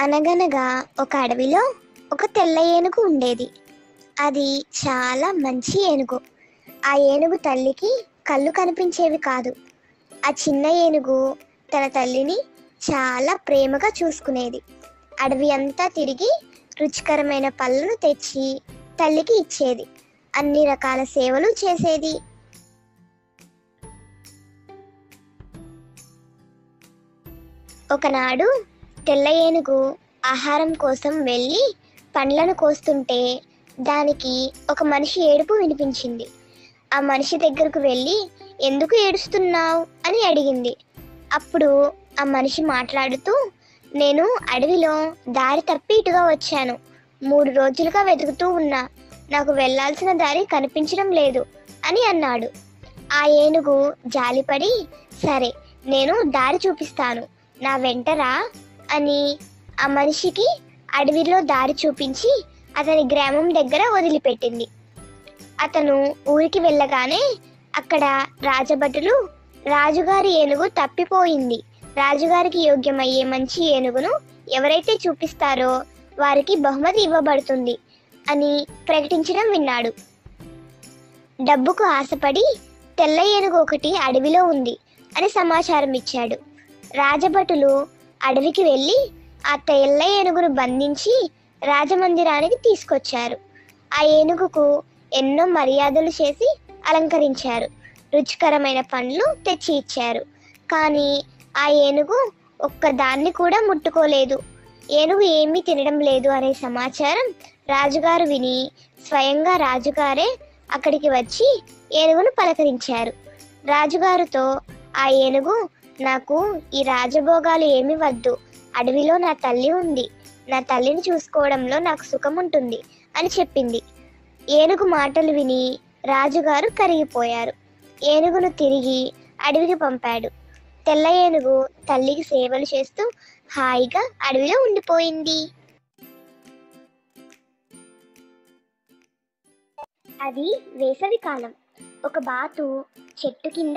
అనగనగా ఒక అడవిలో ఒక తెల్ల ఏనుగు ఉండేది. అది చాలా మంచి ఏనుగు. ఆ ఏనుగు తల్లికి కళ్ళు కనిపించేవి కాదు. ఆ చిన్న ఏనుగు తన తల్లిని చాలా ప్రేమగా చూసుకునేది. అడవి అంతా తిరిగి రుచికరమైన పళ్ళను తెచ్చి తల్లికి ఇచ్చేది. అన్ని రకాల సేవలు చేసేది. ఒకనాడు తెల్ల ఏనుగు ఆహారం కోసం వెళ్ళి పండ్లను కోస్తుంటే దానికి ఒక మనిషి ఏడుపు వినిపించింది. ఆ మనిషి దగ్గరకు వెళ్ళి ఎందుకు ఏడుస్తున్నావు? అని అడిగింది. అప్పుడు ఆ మనిషి మాట్లాడుతూ నేను అడవిలో దారి తప్పి ఇటుగా వచ్చాను. మూడు రోజులుగా వెతుకుతూ ఉన్నా. నాకు వెళ్ళాల్సిన దారి కనిపించడం లేదు అని అన్నాడు. ఆ ఏనుగు జాలిపడి సరే నేను దారి చూపిస్తాను. నా వెంటరా అని ఆ మనిషికి అడవిలో దారి చూపించి అతని గ్రామం దగ్గర వదిలిపెట్టింది. అతను ఊరికి వెళ్ళగానే అక్కడ రాజభటులు రాజుగారి ఏనుగు తప్పిపోయింది. రాజుగారికి యోగ్యమయ్యే మంచి ఏనుగును ఎవరైతే చూపిస్తారో వారికి బహుమతి ఇవ్వబడుతుంది అని ప్రకటించడం విన్నాడు. డబ్బుకు ఆశపడి తెల్ల ఏనుగు ఒకటి అడవిలో ఉంది అని సమాచారం ఇచ్చాడు రాజభటులు అడవికి వెళ్ళి ఆ తెల్ల ఏనుగును బంధించి రాజమందిరానికి తీసుకొచ్చారు. ఆ ఏనుగుకు ఎన్నో మర్యాదలు చేసి అలంకరించారు. రుచికరమైన పండ్లు తెచ్చి ఇచ్చారు. కానీ ఆ ఏనుగు ఒక్కదాన్ని కూడా ముట్టుకోలేదు. ఏనుగు ఏమీ తినడం లేదు అనే సమాచారం రాజుగారు విని స్వయంగా రాజుగారే అక్కడికి వచ్చి ఏనుగును పలకరించారు. రాజుగారితో ఆ ఏనుగు నాకు ఈ రాజభోగాలు ఏమి వద్దు. అడవిలో నా తల్లి ఉంది. నా తల్లిని చూసుకోవడంలో నాకు సుఖం ఉంటుంది అని చెప్పింది. ఏనుగు మాటలు విని రాజుగారు కరిగిపోయారు. ఏనుగును తిరిగి అడవికి పంపాడు. తెల్ల ఏనుగు తల్లికి సేవలు చేస్తూ హాయిగా అడవిలో ఉండిపోయింది. అది వేసవి కాలం. ఒక బాతు చెట్టు కింద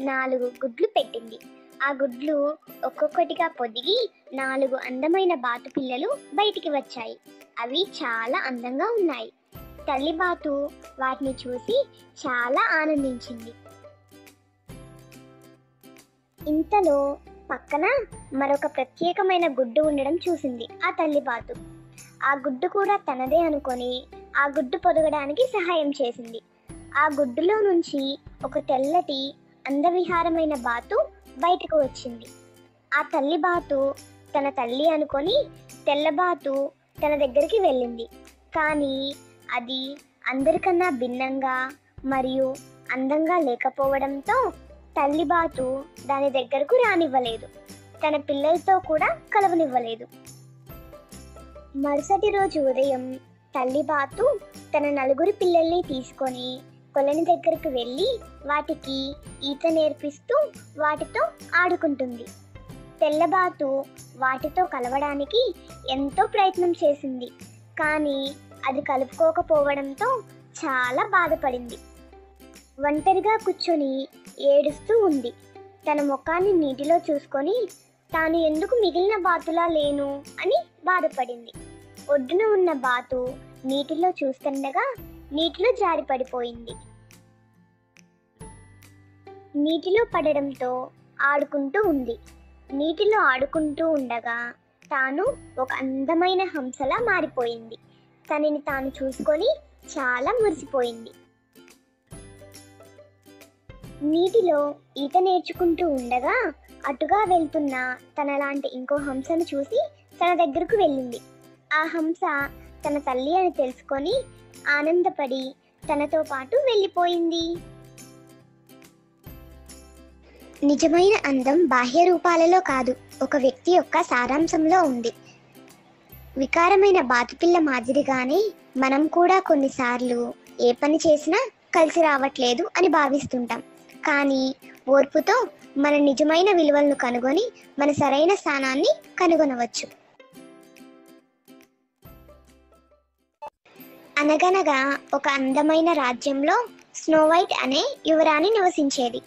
నాలుగు గుడ్లు పెట్టింది. ఆ గుడ్లు ఒక్కొక్కటిగా పొదిగి నాలుగు అందమైన బాతు పిల్లలు బయటికి వచ్చాయి. అవి చాలా అందంగా ఉన్నాయి. తల్లి బాతు వాటిని చూసి చాలా ఆనందించింది. ఇంతలో పక్కన మరొక ప్రత్యేకమైన గుడ్డు ఉండడం చూసింది ఆ తల్లి బాతు. ఆ గుడ్డు కూడా తనదే అనుకొని ఆ గుడ్డు పొదగడానికి సహాయం చేసింది. ఆ గుడ్డులో నుంచి ఒక తెల్లటి అందవిహారమైన బాతు బయటకు వచ్చింది. ఆ తల్లి బాతు తన తల్లి అనుకొని తెల్లబాతు తన దగ్గరికి వెళ్ళింది. కానీ అది అందరికన్నా భిన్నంగా మరియు అందంగా లేకపోవడంతో తల్లి బాతు దాని దగ్గరకు రానివ్వలేదు. తన పిల్లలతో కూడా కలవనివ్వలేదు. మరుసటి రోజు ఉదయం తల్లి బాతు తన నలుగురు పిల్లల్ని తీసుకొని కొలను దగ్గరకు వెళ్ళి వాటికి ఈత నేర్పిస్తూ వాటితో ఆడుకుంటుంది. తెల్లబాతు వాటితో కలవడానికి ఎంతో ప్రయత్నం చేసింది. కానీ అది కలుపుకోకపోవడంతో చాలా బాధపడింది. ఒంటరిగా కూర్చొని ఏడుస్తూ ఉంది. తన ముఖాన్ని నీటిలో చూసుకొని తాను ఎందుకు మిగిలిన బాతులా లేను? అని బాధపడింది. ఒడ్డున ఉన్న బాతు నీటిలో చూస్తుండగా నీటిలో జారి పడిపోయింది నీటిలో పడడంతో ఆడుకుంటూ ఉంది. నీటిలో ఆడుకుంటూ ఉండగా తాను ఒక అందమైన హంసలా మారిపోయింది. తనని తాను చూసుకొని చాలా మురిసిపోయింది. నీటిలో ఈత నేర్చుకుంటూ ఉండగా అటుగా వెళ్తున్న తనలాంటి ఇంకో హంసను చూసి తన దగ్గరకు వెళ్ళింది. ఆ హంస తన తల్లి అని తెలుసుకొని ఆనందపడి తనతో పాటు వెళ్ళిపోయింది. నిజమైన అందం బాహ్య రూపాలలో కాదు ఒక వ్యక్తి యొక్క సారాంశంలో ఉంది. వికారమైన బాతుపిల్ల మాదిరిగానే మనం కూడా కొన్నిసార్లు ఏ పని చేసినా కలిసి రావట్లేదు అని భావిస్తుంటాం. కానీ ఓర్పుతో మన నిజమైన విలువలను కనుగొని మన సరైన స్థానాన్ని కనుగొనవచ్చు. అనగనగా ఒక అందమైన రాజ్యంలో స్నోవైట్ అనే యువరాణి నివసించేది.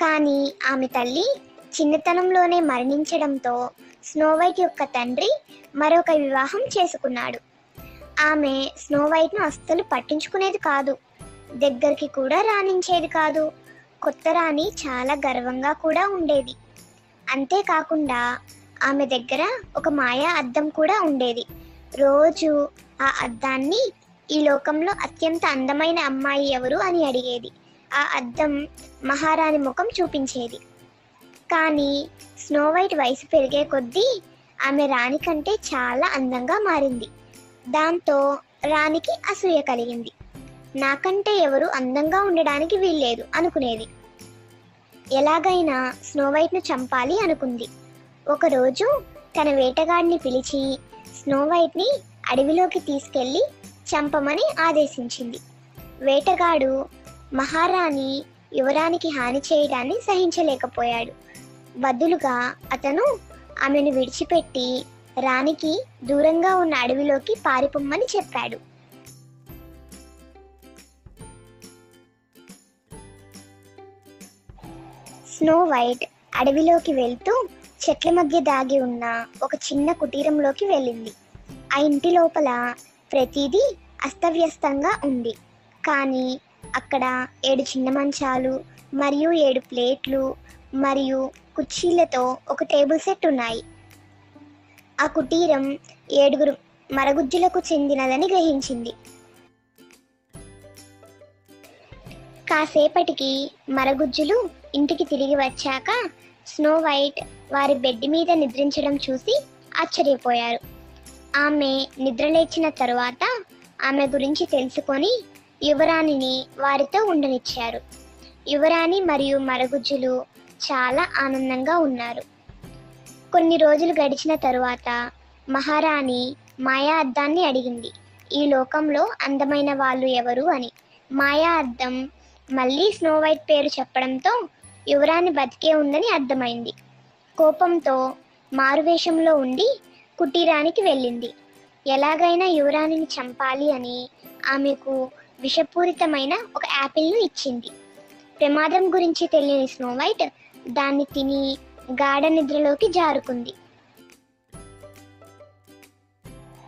కానీ ఆమె తల్లి చిన్నతనంలోనే మరణించడంతో స్నోవైట్ యొక్క తండ్రి మరొక వివాహం చేసుకున్నాడు. ఆమె స్నోవైట్ను అస్సలు పట్టించుకునేది కాదు. దగ్గరికి కూడా రాణించేది కాదు. కొత్త రాణి చాలా గర్వంగా కూడా ఉండేది. అంతేకాకుండా ఆమె దగ్గర ఒక మాయా అద్దం కూడా ఉండేది. రోజు ఆ అద్దాన్ని ఈ లోకంలో అత్యంత అందమైన అమ్మాయి ఎవరు అని అడిగేది. ఆ అద్దం మహారాణి ముఖం చూపించేది. కానీ స్నోవైట్ వయసు పెరిగే కొద్దీ ఆమె రాణి కంటే చాలా అందంగా మారింది. దాంతో రాణికి అసూయ కలిగింది. నాకంటే ఎవరు అందంగా ఉండడానికి వీల్లేదు అనుకునేది. ఎలాగైనా స్నోవైట్ను చంపాలి అనుకుంది. ఒకరోజు తన వేటగాడిని పిలిచి స్నోవైట్ని అడవిలోకి తీసుకెళ్ళి చంపమని ఆదేశించింది. వేటగాడు మహారాణి యువరానికి హాని చేయడాన్ని సహించలేకపోయాడు. బదులుగా అతను ఆమెను విడిచిపెట్టి రాణికి దూరంగా ఉన్న అడవిలోకి పారిపోమ్మని చెప్పాడు. స్నో వైట్ అడవిలోకి వెళ్తూ చెట్ల మధ్య దాగి ఉన్న ఒక చిన్న కుటీరంలోకి వెళ్ళింది. ఆ ఇంటి లోపల ప్రతిదీ అస్తవ్యస్తంగా ఉంది. కానీ అక్కడ ఏడు చిన్న మంచాలు మరియు ఏడు ప్లేట్లు మరియు కుర్చీలతో ఒక టేబుల్ సెట్ ఉన్నాయి. ఆ కుటీరం ఏడుగురు మరగుజ్జులకు చెందినదని గ్రహించింది. కాసేపటికి మరగుజ్జులు ఇంటికి తిరిగి వచ్చాక స్నో వైట్ వారి బెడ్ మీద నిద్రించడం చూసి ఆశ్చర్యపోయారు. ఆమె నిద్రలేచిన తరువాత ఆమె గురించి తెలుసుకొని యువరాణిని వారితో ఉండనిచ్చారు. యువరాణి మరియు మరగుజ్జులు చాలా ఆనందంగా ఉన్నారు. కొన్ని రోజులు గడిచిన తరువాత మహారాణి మాయా అద్దాన్ని అడిగింది. ఈ లోకంలో అందమైన వాళ్ళు ఎవరు అని. మాయా అద్దం మళ్ళీ స్నో వైట్ పేరు చెప్పడంతో యువరాణి బతికే ఉందని అర్థమైంది. కోపంతో మారువేషంలో ఉండి కుటీరానికి వెళ్ళింది. ఎలాగైనా యువరాణిని చంపాలి అని ఆమెకు విషపూరితమైన ఒక యాపిల్ను ఇచ్చింది. ప్రమాదం గురించి తెలియని స్నో వైట్ దాన్ని తిని గాఢ నిద్రలోకి జారుకుంది.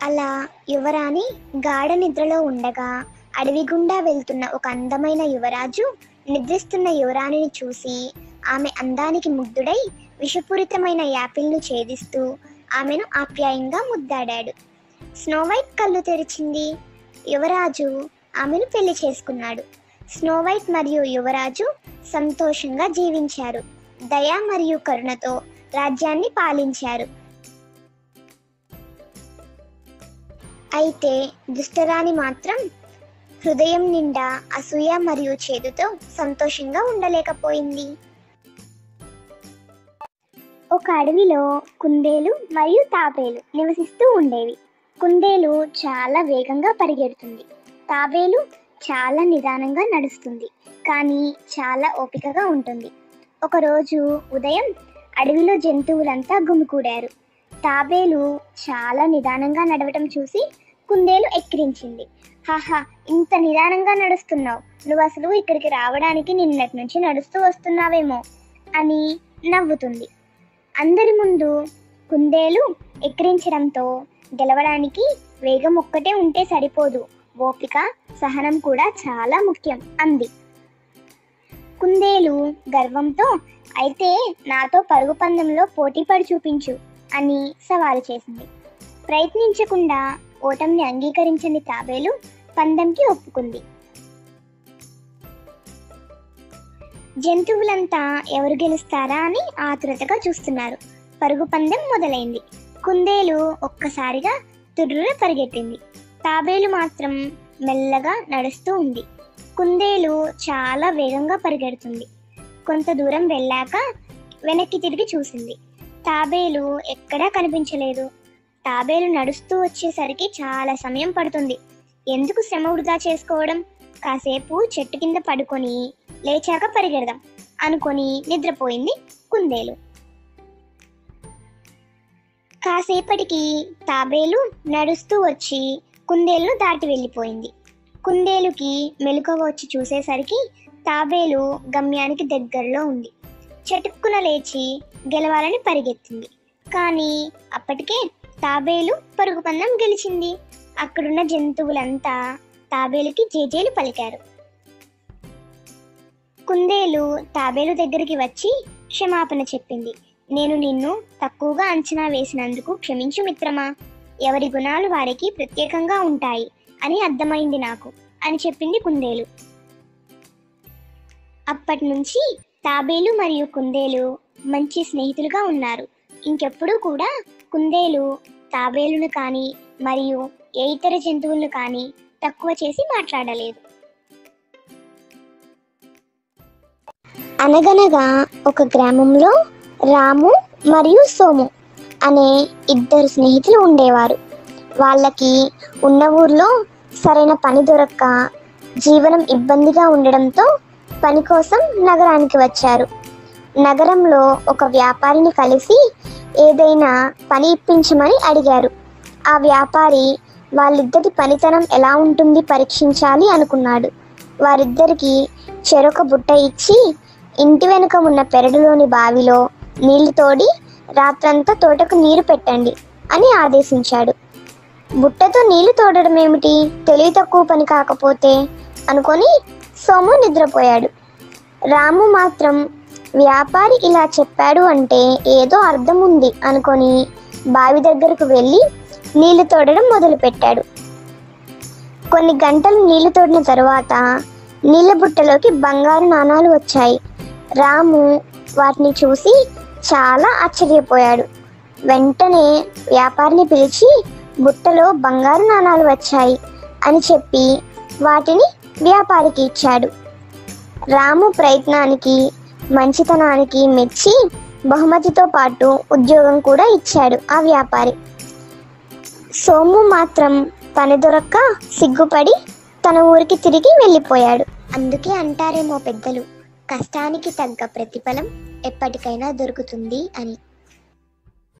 అలా యువరాణి గాఢ నిద్రలో ఉండగా అడవి గుండా వెళ్తున్న ఒక అందమైన యువరాజు నిద్రిస్తున్న యువరాణిని చూసి ఆమె అందానికి ముగ్ధుడై విషపూరితమైన యాపిల్ను ఛేదిస్తూ ఆమెను ఆప్యాయంగా ముద్దాడాడు. స్నోవైట్ కళ్ళు తెరిచింది. యువరాజు ఆమెను పెళ్ళి చేసుకున్నాడు. స్నోవైట్ మరియు యువరాజు సంతోషంగా జీవించారు. దయ మరియు కరుణతో రాజ్యాన్ని పాలించారు. అయితే దుష్టరాణి మాత్రం హృదయం నిండా అసూయ మరియు చేదుతో సంతోషంగా ఉండలేకపోయింది. ఒక అడవిలో కుందేలు మరియు తాబేలు నివసిస్తూ ఉండేవి. కుందేలు చాలా వేగంగా పరిగెడుతుంది. తాబేలు చాలా నిదానంగా నడుస్తుంది కానీ చాలా ఓపికగా ఉంటుంది. ఒకరోజు ఉదయం అడవిలో జంతువులంతా గుమికూడారు. తాబేలు చాలా నిదానంగా నడవటం చూసి కుందేలు ఎక్కిరించింది. హాహా ఇంత నిదానంగా నడుస్తున్నావు. నువ్వు అసలు ఇక్కడికి రావడానికి నిన్నటి నుంచి నడుస్తూ వస్తున్నావేమో అని నవ్వుతుంది. అందరి ముందు కుందేలు ఎక్కిరించడంతో గెలవడానికి వేగం ఒక్కటే ఉంటే సరిపోదు. ఓపిక సహనం కూడా చాలా ముఖ్యం అంది. కుందేలు గర్వంతో అయితే నాతో పరుగు పందెంలో పోటీపడి చూపించు అని సవాలు చేసింది. ప్రయత్నించకుండా ఓటమిని అంగీకరించని తాబేలు పందెంకి ఒప్పుకుంది. జంతువులంతా ఎవరు గెలుస్తారా అని ఆతురతగా చూస్తున్నారు. పరుగు పందెం మొదలైంది. కుందేలు ఒక్కసారిగా తుర్రున పరిగెట్టింది తాబేలు మాత్రం మెల్లగా నడుస్తూ ఉంది. కుందేలు చాలా వేగంగా పరిగెడుతుంది. కొంత దూరం వెళ్ళాక వెనక్కి తిరిగి చూసింది. తాబేలు ఎక్కడా కనిపించలేదు. తాబేలు నడుస్తూ వచ్చేసరికి చాలా సమయం పడుతుంది. ఎందుకు శ్రమ వృధా చేసుకోవడం? కాసేపు చెట్టు కింద పడుకొని లేచాక పరిగెడదాం అనుకొని నిద్రపోయింది కుందేలు. కాసేపటికి తాబేలు నడుస్తూ వచ్చి కుందేలును దాటి వెళ్ళిపోయింది. కుందేలుకి మెలకువ వచ్చి చూసేసరికి తాబేలు గమ్యానికి దగ్గరలో ఉంది. చటుక్కున లేచి గెలవాలని పరిగెత్తింది. కానీ అప్పటికే తాబేలు పరుగు పందెం గెలిచింది. అక్కడున్న జంతువులంతా తాబేలుకి జేజేలు పలికారు. కుందేలు తాబేలు దగ్గరికి వచ్చి క్షమాపణ చెప్పింది. నేను నిన్ను తక్కువగా అంచనా వేసినందుకు క్షమించు మిత్రమా. ఎవరి గుణాలు వారికి ప్రత్యేకంగా ఉంటాయి అని అర్థమైంది నాకు అని చెప్పింది కుందేలు. అప్పటి నుంచి తాబేలు మరియు కుందేలు మంచి స్నేహితులుగా ఉన్నారు. ఇంకెప్పుడు కూడా కుందేలు తాబేలును కానీ మరియు ఏ ఇతర జంతువులను కానీ తక్కువ చేసి మాట్లాడలేదు. అనగనగా ఒక గ్రామంలో రాము మరియు సోము అనే ఇద్దరు స్నేహితులు ఉండేవారు. వాళ్ళకి ఉన్న ఊర్లో సరైన పని దొరక్క జీవనం ఇబ్బందిగా ఉండడంతో పని కోసం నగరానికి వచ్చారు. నగరంలో ఒక వ్యాపారిని కలిసి ఏదైనా పని ఇప్పించమని అడిగారు. ఆ వ్యాపారి వాళ్ళిద్దరి పనితనం ఎలా ఉంటుంది పరీక్షించాలి అనుకున్నాడు. వారిద్దరికి చెరొక బుట్ట ఇచ్చి ఇంటి వెనుక ఉన్న పెరడులోని బావిలో నీళ్ళు తోడి రాత్రంతా తోటకు నీరు పెట్టండి అని ఆదేశించాడు. బుట్టతో నీళ్ళు తోడడం ఏమిటి? తెలివి తక్కువ పని కాకపోతే అనుకొని సోము నిద్రపోయాడు. రాము మాత్రం వ్యాపారి ఇలా చెప్పాడు అంటే ఏదో అర్థం ఉంది అనుకొని బావి దగ్గరకు వెళ్ళి నీళ్ళు తోడడం మొదలుపెట్టాడు. కొన్ని గంటలు నీళ్ళు తోడిన తరువాత నీళ్ళ బుట్టలోకి బంగారు నాణాలు వచ్చాయి. రాము వాటిని చూసి చాలా ఆశ్చర్యపోయాడు. వెంటనే వ్యాపారిని పిలిచి బుట్టలో బంగారు నాణాలు వచ్చాయి అని చెప్పి వాటిని వ్యాపారికి ఇచ్చాడు. రాము ప్రయత్నానికి మంచితనానికి మెచ్చి బహుమతితో పాటు ఉద్యోగం కూడా ఇచ్చాడు ఆ వ్యాపారి. సోము మాత్రం పని దొరక్క సిగ్గుపడి తన ఊరికి తిరిగి వెళ్ళిపోయాడు. అందుకే అంటారేమో పెద్దలు కష్టానికి తగ్గ ప్రతిఫలం ఎప్పటికైనా దొరుకుతుంది అని.